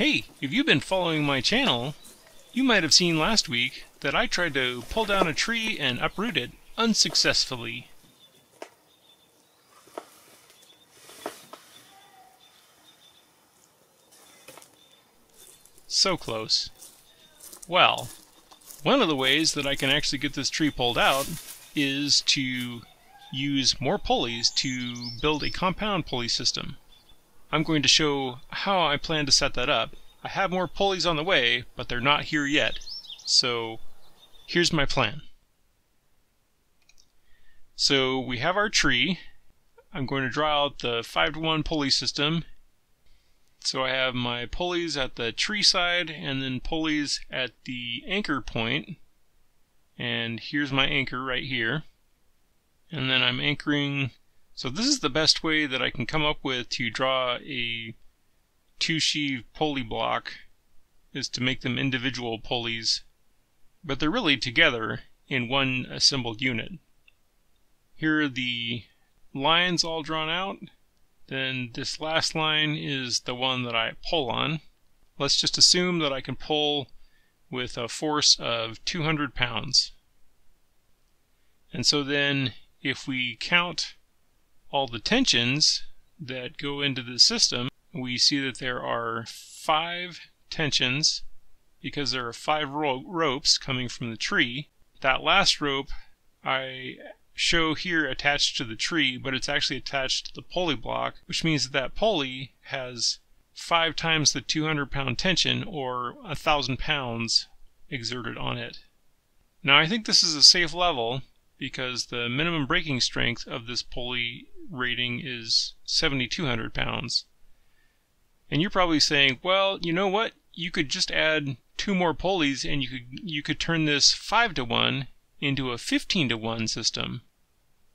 Hey, if you've been following my channel, you might have seen last week that I tried to pull down a tree and uproot it unsuccessfully. So close. Well, one of the ways that I can actually get this tree pulled out is to use more pulleys to build a compound pulley system. I'm going to show how I plan to set that up. I have more pulleys on the way, but they're not here yet. So here's my plan. So we have our tree. I'm going to draw out the 5 to 1 pulley system. So I have my pulleys at the tree side and then pulleys at the anchor point. And here's my anchor right here. And then I'm anchoring so this is the best way that I can come up with to draw a two-sheave pulley block is to make them individual pulleys, but they're really together in one assembled unit. Here are the lines all drawn out. Then this last line is the one that I pull on. Let's just assume that I can pull with a force of 200 pounds. And so then if we count all the tensions that go into the system, we see that there are five tensions because there are five ro ropes coming from the tree. That last rope I show here attached to the tree, but it's actually attached to the pulley block, which means that that pulley has five times the 200 pound tension or a thousand pounds exerted on it. Now I think this is a safe level because the minimum breaking strength of this pulley rating is 7,200 pounds. And you're probably saying, well, you know what? You could just add two more pulleys and you could you could turn this 5 to 1 into a 15 to 1 system.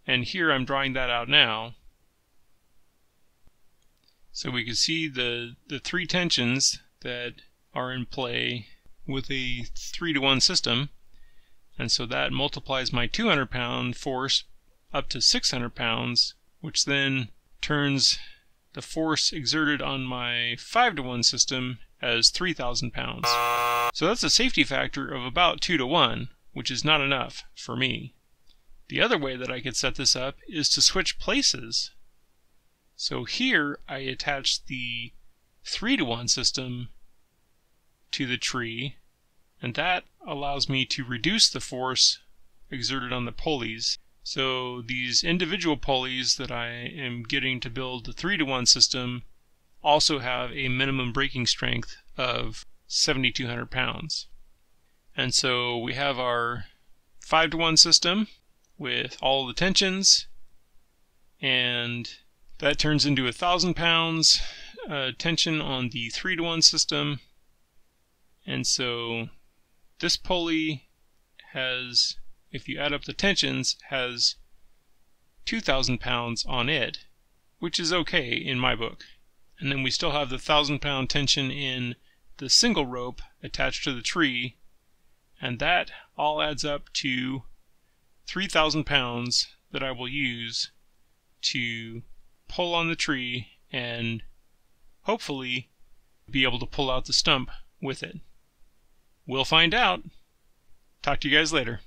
And here I'm drawing that out now. So we can see the, the three tensions that are in play with a 3 to 1 system. And so that multiplies my 200 pound force up to 600 pounds which then turns the force exerted on my 5 to 1 system as 3,000 pounds. So that's a safety factor of about 2 to 1, which is not enough for me. The other way that I could set this up is to switch places. So here I attach the 3 to 1 system to the tree, and that allows me to reduce the force exerted on the pulleys so these individual pulleys that I am getting to build the 3 to 1 system also have a minimum breaking strength of 7,200 pounds. And so we have our 5 to 1 system with all the tensions and that turns into a thousand pounds uh, tension on the 3 to 1 system and so this pulley has if you add up the tensions, has 2,000 pounds on it, which is okay in my book. And then we still have the 1,000 pound tension in the single rope attached to the tree, and that all adds up to 3,000 pounds that I will use to pull on the tree and hopefully be able to pull out the stump with it. We'll find out. Talk to you guys later.